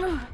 Ugh.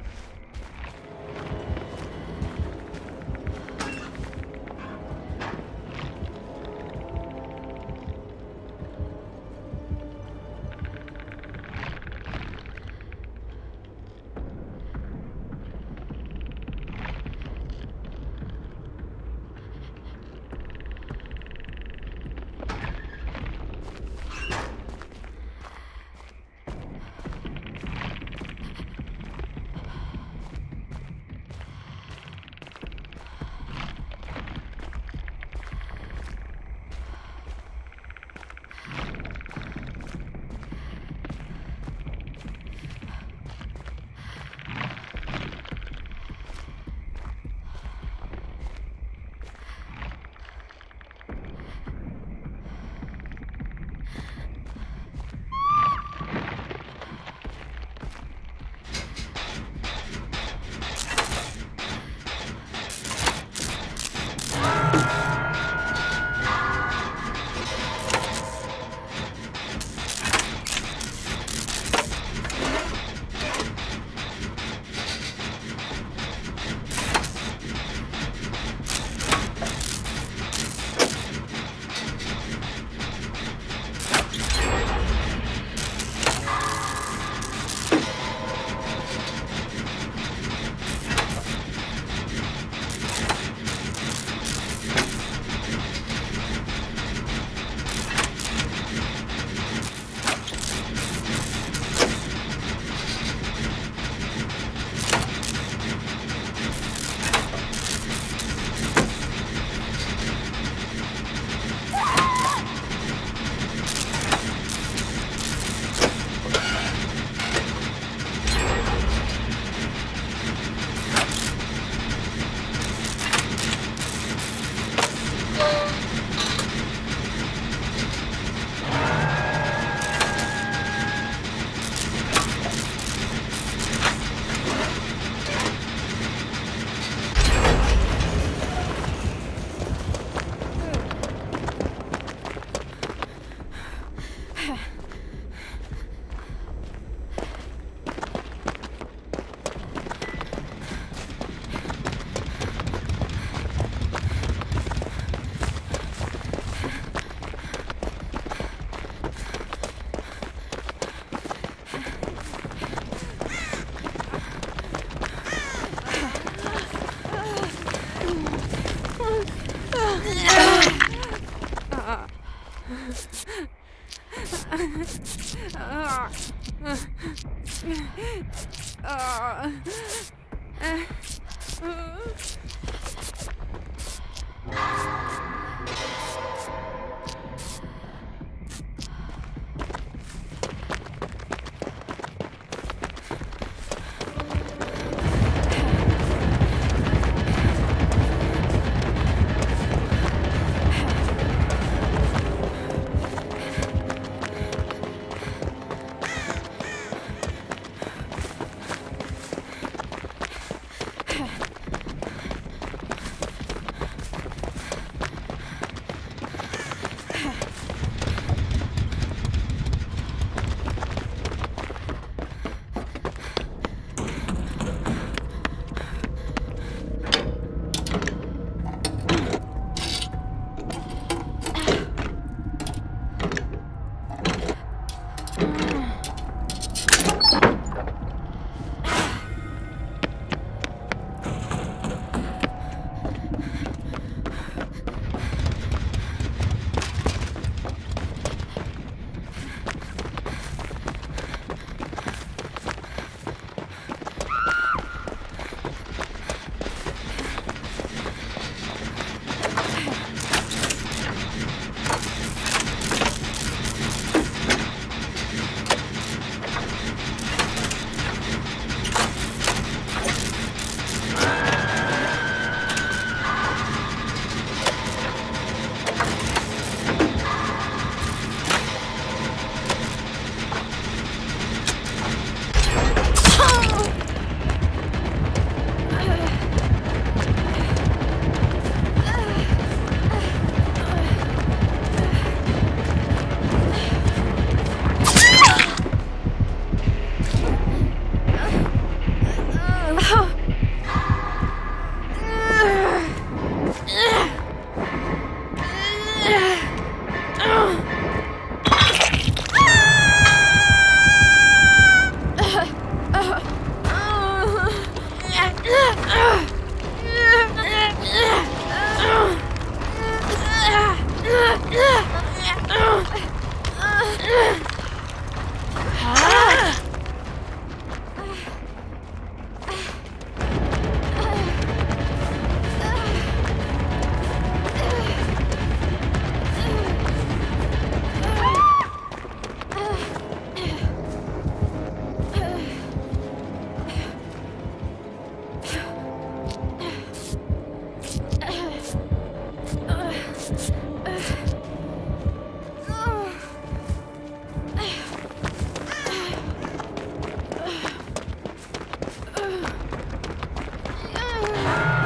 Bye.